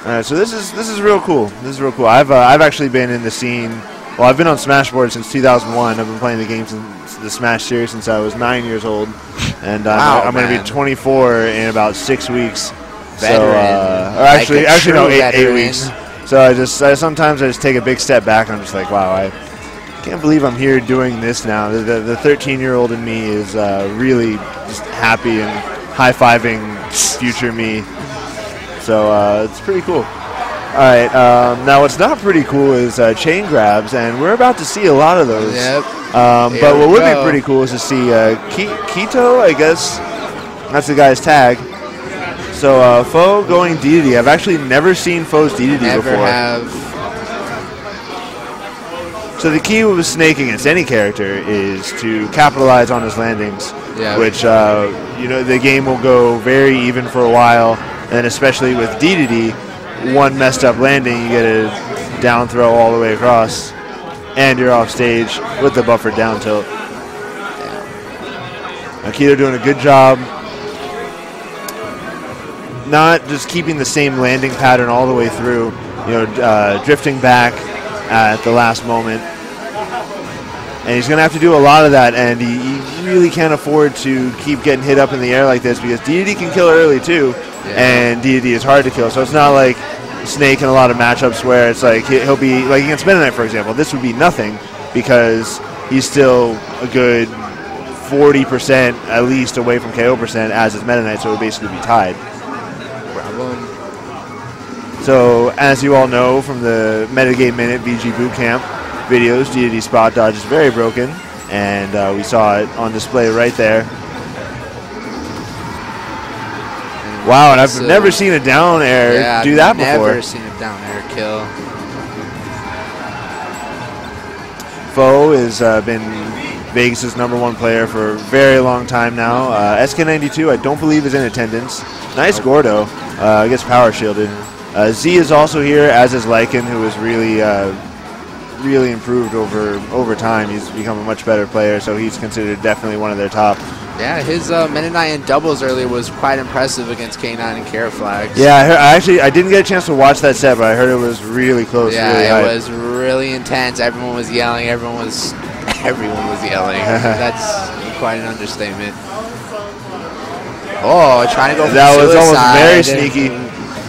All right, so this is this is real cool. This is real cool. I've uh, I've actually been in the scene. Well, I've been on Smashboard since 2001. I've been playing the game since the Smash series since I was nine years old, and uh, Wow, I'm going to be 24 in about six weeks. So, uh, or actually, a actually no, eight, eight weeks. So I just I, sometimes I just take a big step back and I'm just like, wow, I can't believe I'm here doing this now. The the, the 13 year old in me is uh, really just happy and high fiving future me. So uh, it's pretty cool. All right. Um, now, what's not pretty cool is uh, chain grabs, and we're about to see a lot of those. Yep. Um, but what would go. be pretty cool is to see uh, Keto, I guess. That's the guy's tag. So uh, FOW going DDD. I've actually never seen FOW's DDD Never before. have. So the key with Snake against any character is to capitalize on his landings, Yeah. which uh, you know the game will go very even for a while, and especially with DDD, one messed up landing, you get a down throw all the way across, and you're off stage with the buffer down tilt. Akito doing a good job, not just keeping the same landing pattern all the way through, you know, uh, drifting back at the last moment. And he's going to have to do a lot of that, and he, he really can't afford to keep getting hit up in the air like this because DDD can kill early too, and DDD is hard to kill. So it's not like Snake in a lot of matchups where it's like he- he'll be like against Meta Knight, for example. This would be nothing because he's still a good 40% at least away from KO percent as is Meta Knight, so it would basically be tied. Problem. So, as you all know from the Metagame Minute VG Bootcamp videos, DDD spot dodge is very broken, and uh, we saw it on display right there. Wow, and I've So- never seen a down air Yeah, do that before. I've never before. seen a down air kill. FOW has uh, been Vegas' number one player for a very long time now. Uh, SK92, I don't believe, is in attendance. Nice Gordo. Uh, gets power shielded. Uh, Z is also here, as is Lycan, who has really, uh, really improved over over time. He's become a much better player, so he's considered definitely one of their top. Yeah, his uh, Meta Knight in doubles earlier was quite impressive against K9 and Carrot Flags. Yeah, I, heard, I actually I didn't get a chance to watch that set, but I heard it was really close. Yeah, really it high. was really intense. Everyone was yelling. Everyone was, everyone was yelling. That's quite an understatement. Oh, trying to go. For That was almost very sneaky.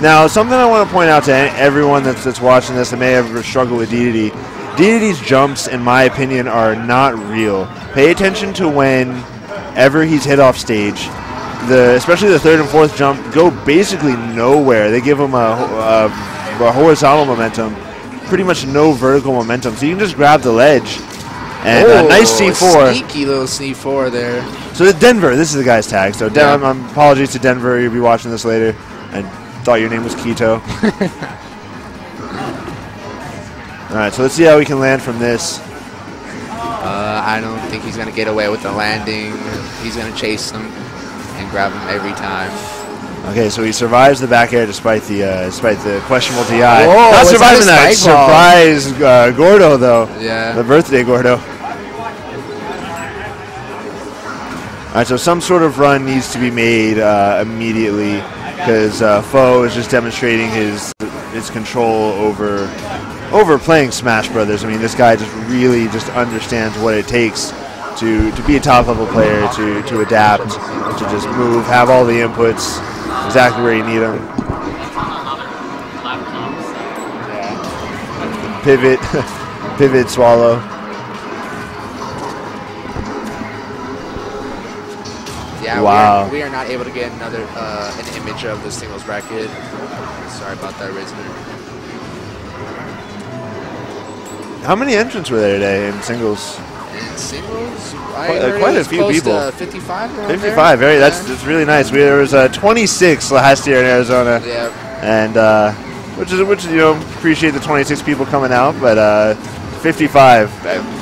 Now, something I want to point out to everyone that's, that's watching this that may have struggled with DDD. DDD's jumps, in my opinion, are not real. Pay attention to whenever he's hit off stage. The especially the third and fourth jump go basically nowhere. They give him a, a, a horizontal momentum, pretty much no vertical momentum. So you can just grab the ledge. And a Oh, nice C4. Sneaky little C4 there. So the Denver, this is the guy's tag. So Den- Yeah. um, um, apologies to Denver. You'll be watching this later. I thought your name was Keto. All right, so let's see how we can land from this. Uh, I don't think he's going to get away with the landing. He's going to chase him and grab him every time. Okay, so he survives the back air despite the uh, despite the questionable DI. Whoa, Not that surviving that. spike? Surprise uh, Gordo though. Yeah. The birthday Gordo. All right, so some sort of run needs to be made uh, immediately because uh, FOW is just demonstrating his his control over over playing Smash Brothers. I mean, this guy just really just understands what it takes to to be a top level player, to to adapt, to just move, have all the inputs exactly where you need them. Pivot, pivot, swallow. Yeah, Wow. we, are, we are not able to get another uh, an image of the singles bracket. Sorry about that, Razor. How many entrants were there today in singles? In singles, I Quite- uh, quite a few people. To 55. around 55. there. Very. That's Yeah. that's really nice. We, there was uh, 26 last year in Arizona, Yeah. and uh, which is which you know appreciate the 26 people coming out, but uh, 55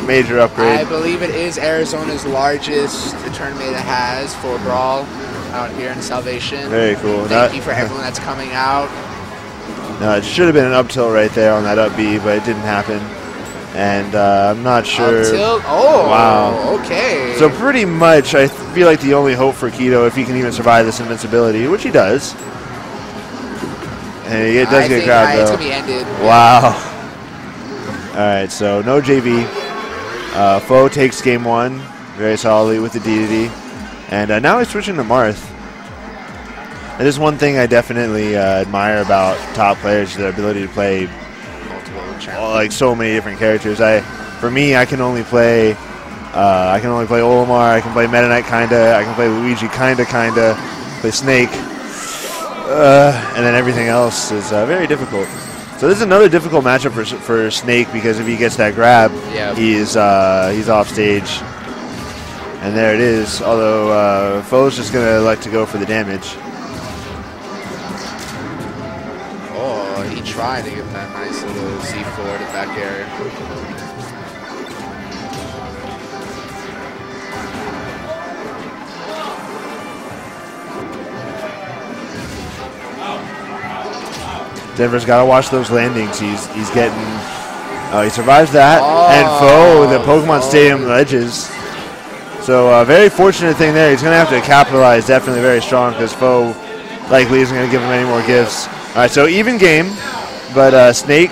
major upgrade. I believe it is Arizona's largest tournament it has for Brawl out here in Salvation. Very cool. Thank Not- you for everyone that's coming out. No, it should have been an up tilt right there on that up B, but it didn't happen, and uh, I'm not sure. Until oh Wow. okay. So pretty much, I feel like the only hope for Keto, if he can even survive this invincibility, which he does, And it does I get grabbed, uh, It's though. gonna be ended. Wow. All right, so no JV. Uh, FOW takes game one very solidly with the DDD. And uh, now he's switching to Marth. That is one thing I definitely uh, admire about top players, their ability to play Multiple all- champions. Like so many different characters. I, for me, I can only play, uh, I can only play Olimar. I can play Meta Knight kinda. I can play Luigi kinda kinda. Play Snake, uh, and then everything else is uh, very difficult. So this is another difficult matchup for for Snake because if he gets that grab, Yeah. he's uh, he's off stage. And there it is. Although uh, FOW's just gonna like to go for the damage. Oh, tried to get that nice little C4 to back air. Denver's got to watch those landings. He's he's getting. Uh, he survives that, Oh, and FOW the Pokemon Foe. Stadium ledges. So uh, very fortunate thing there. He's going to have to capitalize definitely very strong because FOW likely isn't going to give him any more gifts. All right, so even game, but uh, Snake,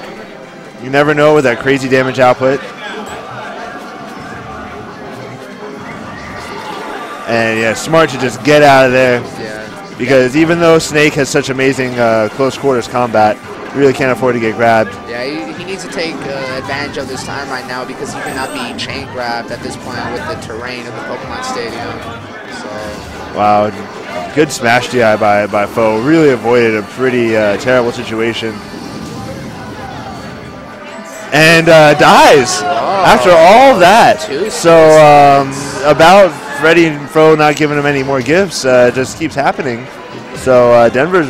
you never know with that crazy damage output. And yeah, smart to just get out of there Yeah. because even though Snake has such amazing uh, close quarters combat, he really can't afford to get grabbed. Yeah, he, he needs to take uh, advantage of this time right now because he cannot be chain grabbed at this point with the terrain of the Pokemon Stadium. So, Wow, good smash DI by by FOW. Really avoided a pretty uh, terrible situation. And uh, dies after all that. So um, about Freddy and FOW not giving him any more gifts uh, just keeps happening. So uh, Denver's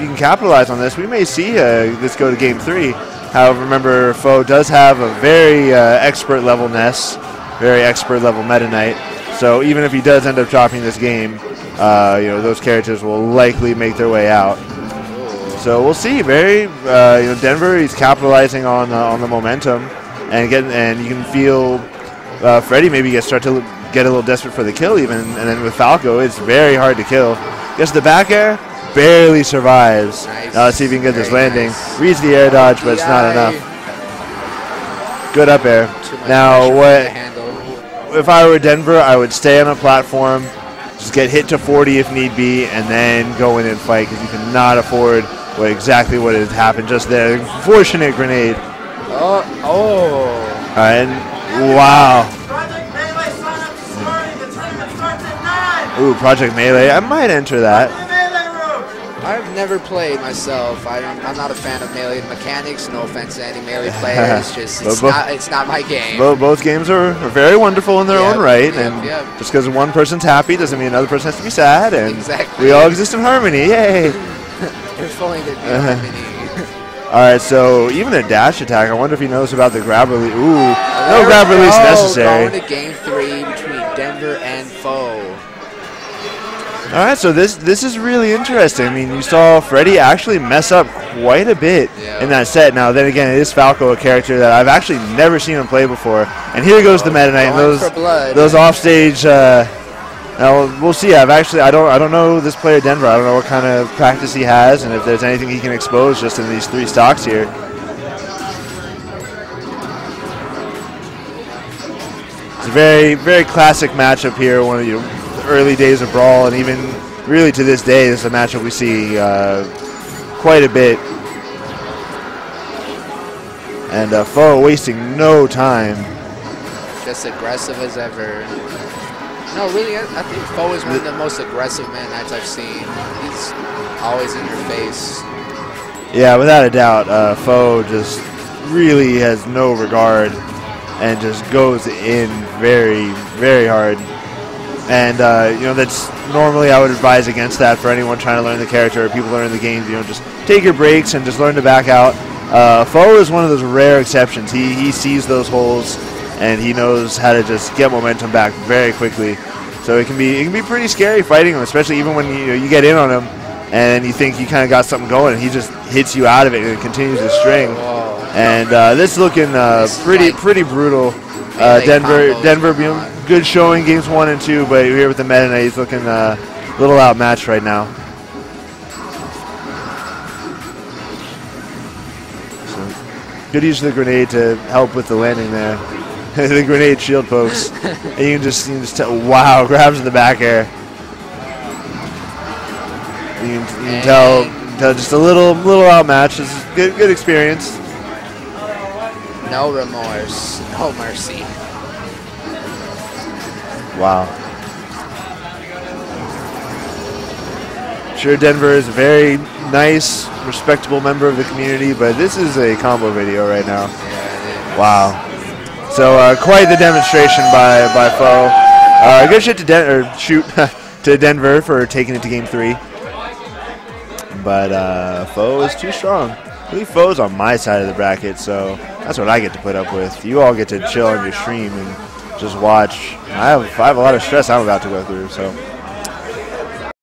you can capitalize on this. We may see uh, this go to game three. However, remember FOW does have a very uh, expert level Ness, very expert level Meta Knight. So even if he does end up dropping this game, uh, you know those characters will likely make their way out. So we'll see. Very, uh, you know, Denver. He's capitalizing on uh, on the momentum, and getting and you can feel uh, Freddie maybe get start to get a little desperate for the kill even, and then with Falco, it's very hard to kill. Gets the back air, barely survives. Nice. Let's see if he can get this landing. nice. Reads the air dodge, but it's not enough. Good up air. Now what? if I were Denver, I would stay on a platform, just get hit to 40 if need be, and then go in and fight because you cannot afford what exactly what had happened just there. Unfortunate grenade. Uh, oh, oh. All right, and wow. Project Melee sign up starting. The tournament starts at 9. Ooh, Project Melee. I might enter that. The Melee room. I've never played myself. I don't, I'm not a fan of melee mechanics. No offense to any melee players. Just it's But both- not it's not my game. Both, both games are, are very wonderful in their Yep, own right, yep, and yep. just because one person's happy doesn't mean another person has to be sad, and Exactly. we all exist in harmony. Yay! If only be Uh-huh. All right, so even a dash attack. I wonder if he knows about the grab release. Ooh, no grab release go, necessary. Going to game three between Denver and FOW. All right, so this this is really interesting. I mean, you saw Freddy actually mess up quite a bit Yeah. in that set. Now, then again, it is Falco, a character that I've actually never seen him play before. And here goes the Meta Knight. Those those offstage. Uh, now we'll see. I've actually I don't I don't know this player Denver. I don't know what kind of practice he has, and if there's anything he can expose just in these three stocks here. It's a very very classic matchup here. One of the early days of Brawl, and even really to this day, this is a matchup we see uh, quite a bit. And uh, FOW wasting no time. Just aggressive as ever. No, really, I, I think FOW is one of the most aggressive Meta Knights I've seen. He's always in your face. Yeah, without a doubt, uh, FOW just really has no regard and just goes in very, very hard. And uh, you know that's normally I would advise against that for anyone trying to learn the character or people learning the game. You know, just take your breaks and just learn to back out. Uh, FOW is one of those rare exceptions. He he sees those holes and he knows how to just get momentum back very quickly. So it can be it can be pretty scary fighting him, especially even when you you, know, you get in on him and you think you kind of got something going, and he just hits you out of it and continues to string. Whoa. And uh, this is looking uh, pretty pretty brutal. Uh, Denver Denver being good showing games one and two, but here with the Meta Knight, he's looking uh, a little outmatched right now. So good use of the grenade to help with the landing there. the grenade shield pokes, and you can just you can just tell. Wow, grabs in the back air. You can, you can tell, tell just a little little outmatched. This is good good experience. No remorse, no mercy. Wow. Sure, Denver is a very nice, respectable member of the community, but this is a combo video right now. Yeah, Wow. So uh, quite the demonstration by by FOW. Uh, good shit to shoot to Denver for taking it to game three. But uh, FOW is too strong. I believe FOW's on my side of the bracket, so that's what I get to put up with. You all get to chill on your stream and just watch. I have I have a lot of stress I'm about to go through, so.